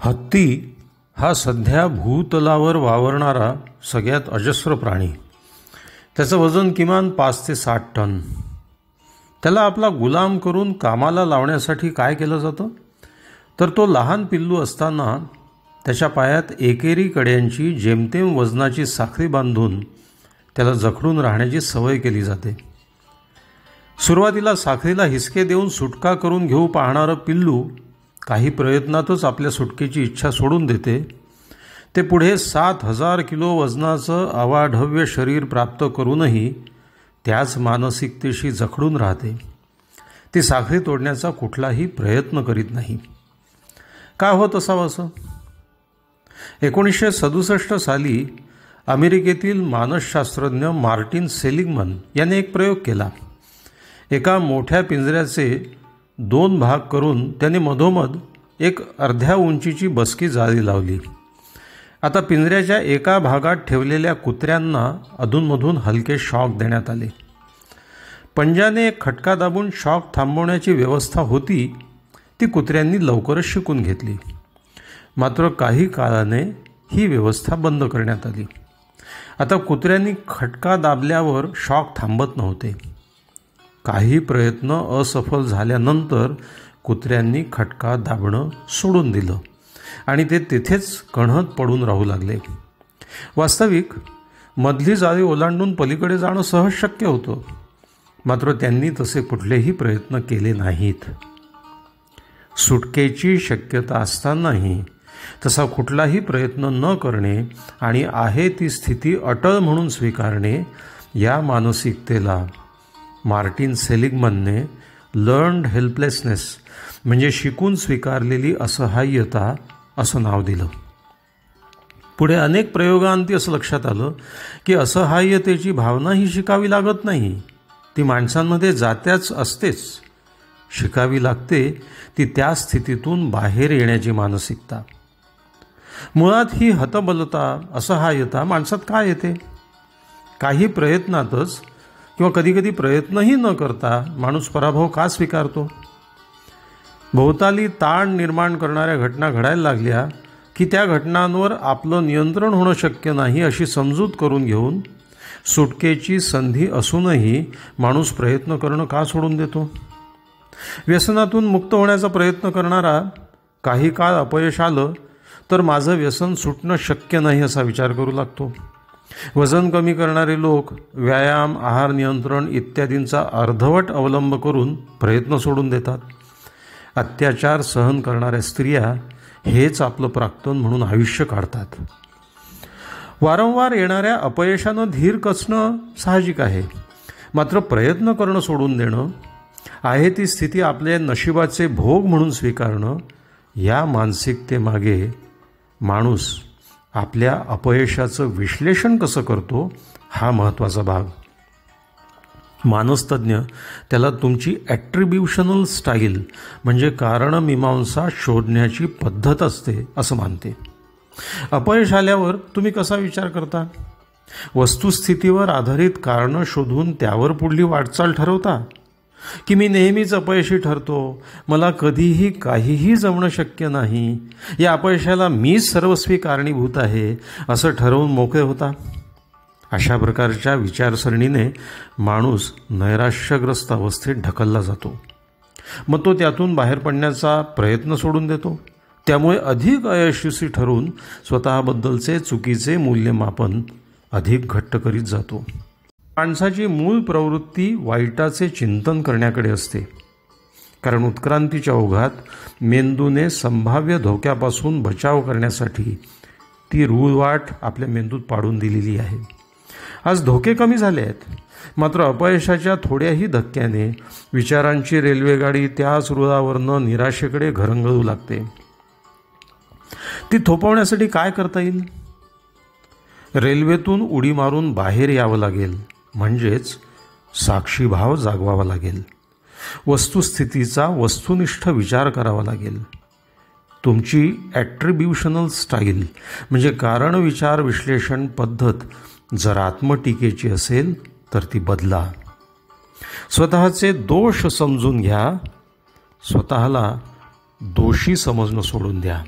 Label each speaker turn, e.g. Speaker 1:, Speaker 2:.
Speaker 1: हत्ती हा सध्या भूतलावर वावरणारा सगळ्यात अजस्र प्राणी. त्याचं वजन किमान पाच ते साठ टन. त्याला आपला गुलाम करून कामाला लावण्यासाठी काय केलं जातं? तर तो लहान पिल्लू असताना त्याच्या पायात एकेरी कड्यांची जेमतेम वजनाची साखळी बांधून त्याला जखडून राहण्याची सवय केली जाते. सुरुवातीला साखळीला हिसके देऊन सुटका करून घेऊ पाहणारं पिल्लू काही प्रयत्नातच आपल्या सुटकेची इच्छा सोडून देते. ते पुढे सात हजार किलो वजनाचं अवाढव्य शरीर प्राप्त करूनही त्याच मानसिकतेशी जखडून राहते. ती साखळी तोडण्याचा कुठलाही प्रयत्न करीत नाही. का होत असावं असं? एकोणीसशे सदुसष्ट साली अमेरिकेतील मानसशास्त्रज्ञ मार्टिन सेलिगमन याने एक प्रयोग केला. एका मोठ्या पिंजऱ्याचे दोन भाग करून त्याने मधोमध एक अर्ध्या उंचीची बसकी जाळी लावली. आता पिंजऱ्याच्या एका भागात ठेवलेल्या कुत्र्यांना अधूनमधून हलके शॉक देण्यात आले. पंजाने एक खटका दाबून शॉक थांबवण्याची व्यवस्था होती ती कुत्र्यांनी लवकरच शिकून घेतली. मात्र काही काळाने ही व्यवस्था बंद करण्यात आली. आता कुत्र्यांनी खटका दाबल्यावर शॉक थांबत नव्हते. काही प्रयत्न असफल झाल्यानंतर कुत्र्यांनी खटका दाबणं सोडून दिलं. आणि ते तिथेच कणहत पडून राहू लागले. वास्तविक मधली जाळी ओलांडून पलीकडे जाणं सहज शक्य होतं. मात्र त्यांनी तसे कुठलेही प्रयत्न केले नाहीत. सुटकेची शक्यता असतानाही तसा कुठलाही प्रयत्न न करणे आणि आहे ती स्थिती अटळ म्हणून स्वीकारणे या मानसिकतेला मार्टिन सेलिगमनने लर्न्ड हेल्पलेसनेस म्हणजे शिकून स्वीकारलेली असहाय्यता असं नाव दिलं. पुढे अनेक प्रयोगांती असं लक्षात आलं की असहाय्यतेची भावना ही शिकावी लागत नाही. ती माणसांमध्ये जात्याच असतेच. शिकावी लागते ती त्या स्थितीतून बाहेर येण्याची मानसिकता. मुळात ही हतबलता असहाय्यता माणसात काय येते? काही प्रयत्नातच किंवा कधीकधी प्रयत्नही न करता माणूस पराभव का स्वीकारतो? भोवताली ताण निर्माण करणाऱ्या घटना घडायला लागल्या की त्या घटनांवर आपलं नियंत्रण होणं शक्य नाही अशी समजूत करून घेऊन सुटकेची संधी असूनही माणूस प्रयत्न करणं का सोडून देतो? व्यसनातून मुक्त होण्याचा प्रयत्न करणारा काही काळ अपयश आलं तर माझं व्यसन सुटणं शक्य नाही असा विचार करू लागतो. वजन कमी करणारे लोक व्यायाम आहार नियंत्रण इत्यादींचा अर्धवट अवलंब करून प्रयत्न सोडून देतात. अत्याचार सहन करणाऱ्या स्त्रिया हेच आपलं प्राक्तन म्हणून आयुष्य काढतात. वारंवार येणाऱ्या अपयशानं धीर कसणं साहजिक आहे. मात्र प्रयत्न करणं सोडून देणं आहे ती स्थिती आपल्या नशिबाचे भोग म्हणून स्वीकारणं या मानसिकतेमागे माणूस आपल्या अपयशाचं विश्लेषण कसं करतो हा महत्त्वाचा भाग. मानसतज्ञ त्याला तुमची ॲट्रिब्युशनल स्टाईल म्हणजे कारणमीमांसा शोधण्याची पद्धत असते असं मानते. अपयश आल्यावर तुम्ही कसा विचार करता? वस्तुस्थितीवर आधारित कारणं शोधून त्यावर पुढली वाटचाल ठरवता? की मी नेहमीच अपयशी ठरतो. मला कधीही काहीही जमणं शक्य नाही. या अपयशाला मीच सर्वस्वी कारणीभूत आहे असं ठरवून मोकळे होता. अशा प्रकारच्या विचारसरणीने माणूस नैराश्यग्रस्त अवस्थेत ढकलला जातो. मग तो त्यातून बाहेर पडण्याचा प्रयत्न सोडून देतो. त्यामुळे अधिक अयशस्वी ठरून स्वतःबद्दलचे चुकीचे मूल्यमापन अधिक घट्ट करीत जातो. माणसाची मूळ प्रवृत्ती वाईटाचे चिंतन करण्याकडे असते. कारण उत्क्रांतीच्या ओघात मेंदूने संभाव्य धोक्यापासून बचाव करण्यासाठी ती रूळवाट आपल्या मेंदूत पाडून दिलेली आहे. आज धोके कमी झाले आहेत. मात्र अपयशाच्या थोड्याही धक्क्याने विचारांची रेल्वेगाडी त्याच रुळावरनं निराशेकडे घरंगळू लागते. ती थोपवण्यासाठी काय करता येईल? रेल्वेतून उडी मारून बाहेर यावं लागेल. म्हणजेच साक्षीभाव जागवावा लागेल. वस्तुस्थितीचा वस्तुनिष्ठ विचार करावा लागेल. तुमची ॲट्रिब्युशनल स्टाईल म्हणजे कारण विचार विश्लेषण पद्धत जर आत्मटीकेची असेल तर ती बदला. स्वतःचे दोष समजून घ्या. स्वतःला दोषी समजणं सोडून द्या.